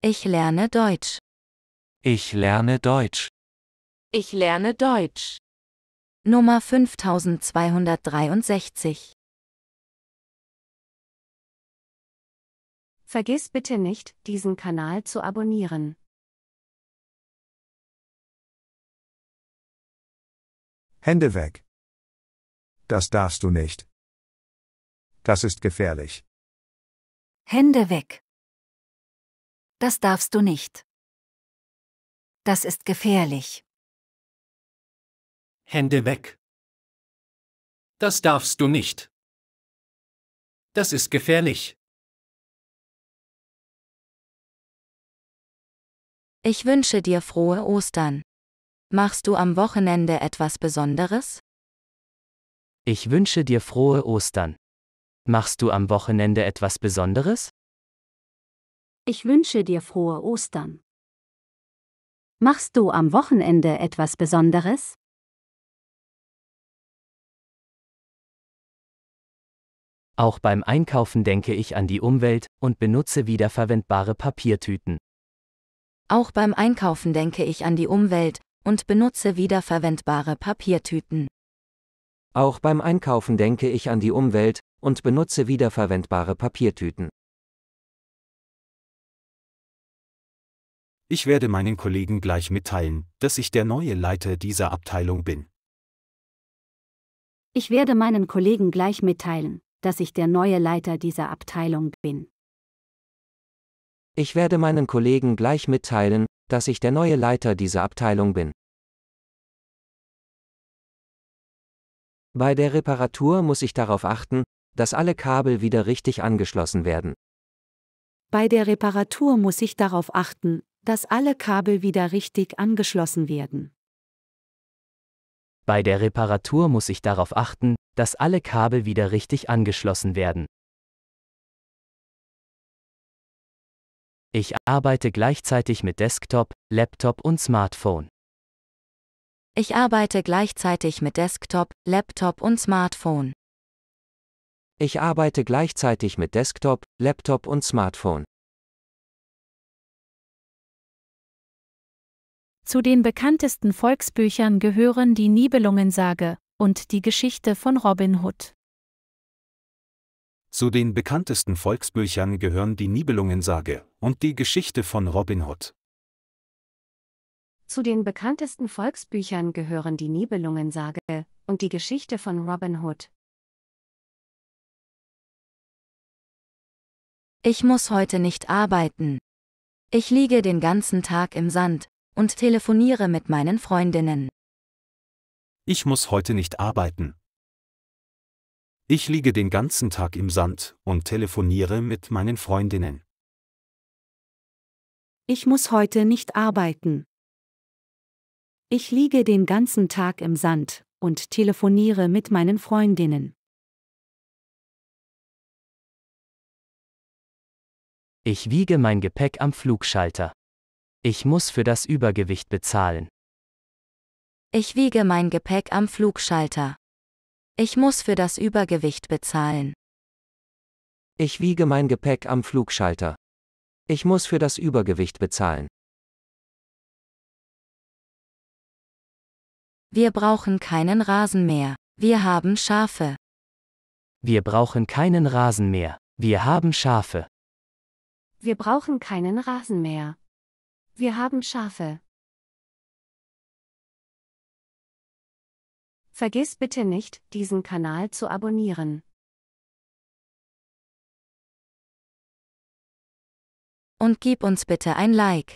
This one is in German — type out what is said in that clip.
Ich lerne Deutsch. Ich lerne Deutsch. Ich lerne Deutsch. Nummer 5263. Vergiss bitte nicht, diesen Kanal zu abonnieren. Hände weg. Das darfst du nicht. Das ist gefährlich. Hände weg. Das darfst du nicht. Das ist gefährlich. Hände weg. Das darfst du nicht. Das ist gefährlich. Ich wünsche dir frohe Ostern. Machst du am Wochenende etwas Besonderes? Ich wünsche dir frohe Ostern. Machst du am Wochenende etwas Besonderes? Ich wünsche dir frohe Ostern. Machst du am Wochenende etwas Besonderes? Auch beim Einkaufen denke ich an die Umwelt und benutze wiederverwendbare Papiertüten. Auch beim Einkaufen denke ich an die Umwelt und benutze wiederverwendbare Papiertüten. Auch beim Einkaufen denke ich an die Umwelt und benutze wiederverwendbare Papiertüten. Ich werde meinen Kollegen gleich mitteilen, dass ich der neue Leiter dieser Abteilung bin. Ich werde meinen Kollegen gleich mitteilen, dass ich der neue Leiter dieser Abteilung bin. Ich werde meinen Kollegen gleich mitteilen, dass ich der neue Leiter dieser Abteilung bin. Bei der Reparatur muss ich darauf achten, dass alle Kabel wieder richtig angeschlossen werden. Bei der Reparatur muss ich darauf achten, dass alle Kabel wieder richtig angeschlossen werden. Bei der Reparatur muss ich darauf achten, dass alle Kabel wieder richtig angeschlossen werden. Ich arbeite gleichzeitig mit Desktop, Laptop und Smartphone. Ich arbeite gleichzeitig mit Desktop, Laptop und Smartphone. Ich arbeite gleichzeitig mit Desktop, Laptop und Smartphone. Zu den bekanntesten Volksbüchern gehören die Nibelungensage und die Geschichte von Robin Hood. Zu den bekanntesten Volksbüchern gehören die Nibelungensage und die Geschichte von Robin Hood. Zu den bekanntesten Volksbüchern gehören die Nibelungensage und die Geschichte von Robin Hood. Ich muss heute nicht arbeiten. Ich liege den ganzen Tag im Sand und telefoniere mit meinen Freundinnen. Ich muss heute nicht arbeiten. Ich liege den ganzen Tag im Sand und telefoniere mit meinen Freundinnen. Ich muss heute nicht arbeiten. Ich liege den ganzen Tag im Sand und telefoniere mit meinen Freundinnen. Ich wiege mein Gepäck am Flugschalter. Ich muss für das Übergewicht bezahlen. Ich wiege mein Gepäck am Flugschalter. Ich muss für das Übergewicht bezahlen. Ich wiege mein Gepäck am Flugschalter. Ich muss für das Übergewicht bezahlen. Wir brauchen keinen Rasen mehr. Wir haben Schafe. Wir brauchen keinen Rasen mehr. Wir haben Schafe. Wir brauchen keinen Rasen mehr. Wir haben Schafe. Vergiss bitte nicht, diesen Kanal zu abonnieren. Und gib uns bitte ein Like.